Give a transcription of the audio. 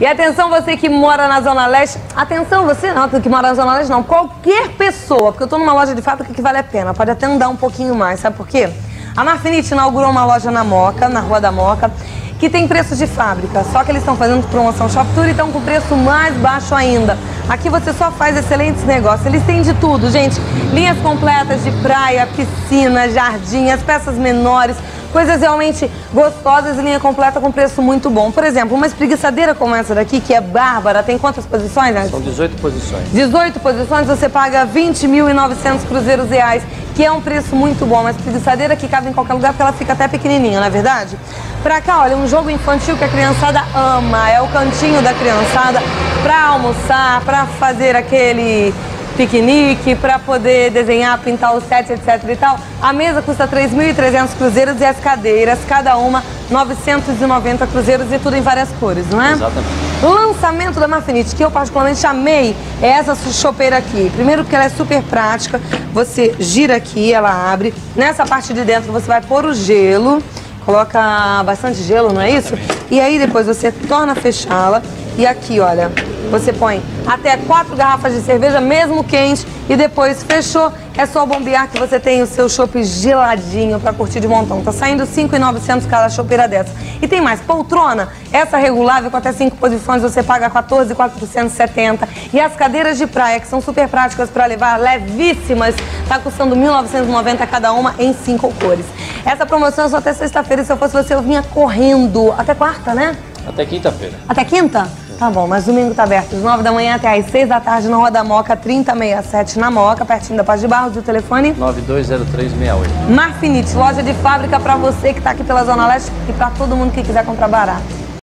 E atenção você que mora na Zona Leste, atenção você não, que mora na Zona Leste não, qualquer pessoa, porque eu tô numa loja de fábrica que vale a pena, pode até andar um pouquinho mais, sabe por quê? A Marfinite inaugurou uma loja na Moca, na Rua da Moca, que tem preços de fábrica, só que eles estão fazendo promoção Shop Tour e estão com preço mais baixo ainda. Aqui você só faz excelentes negócios, eles têm de tudo, gente. Linhas completas de praia, piscina, jardim, as peças menores, coisas realmente gostosas e linha completa com preço muito bom. Por exemplo, uma espreguiçadeira como essa daqui, que é bárbara, tem quantas posições, né? São 18 posições. 18 posições, você paga 20.900 cruzeiros reais, que é um preço muito bom. Uma espreguiçadeira que cabe em qualquer lugar, porque ela fica até pequenininha, não é verdade? Pra cá, olha, um jogo infantil que a criançada ama. É o cantinho da criançada pra almoçar, pra fazer aquele piquenique, para poder desenhar, pintar o set, etc e tal. A mesa custa 3.300 cruzeiros e as cadeiras, cada uma 990 cruzeiros e tudo em várias cores, não é? Exatamente. O lançamento da Marfinite, que eu particularmente amei, é essa chopeira aqui. Primeiro porque ela é super prática, você gira aqui, ela abre. Nessa parte de dentro você vai pôr o gelo, coloca bastante gelo, não é isso? E aí depois você torna a fechá-la e aqui, olha, você põe até quatro garrafas de cerveja, mesmo quente, e depois fechou. É só bombear que você tem o seu chopp geladinho para curtir de montão. Tá saindo 5,900 cada chopeira dessa. E tem mais, poltrona, essa regulável com até cinco posições, você paga 14,470. E as cadeiras de praia, que são super práticas para levar, levíssimas, tá custando 1.990 cada uma em cinco cores. Essa promoção é só até sexta-feira, se eu fosse você, eu vinha correndo. Até quarta, né? Até quinta-feira. Até quinta? Tá bom, mas domingo tá aberto às 9 da manhã até às 6 da tarde na Rua da Moca, 3067 na Moca, pertinho da Paz de Barros, o telefone? 920368. Marfinite, loja de fábrica pra você que tá aqui pela Zona Leste e pra todo mundo que quiser comprar barato.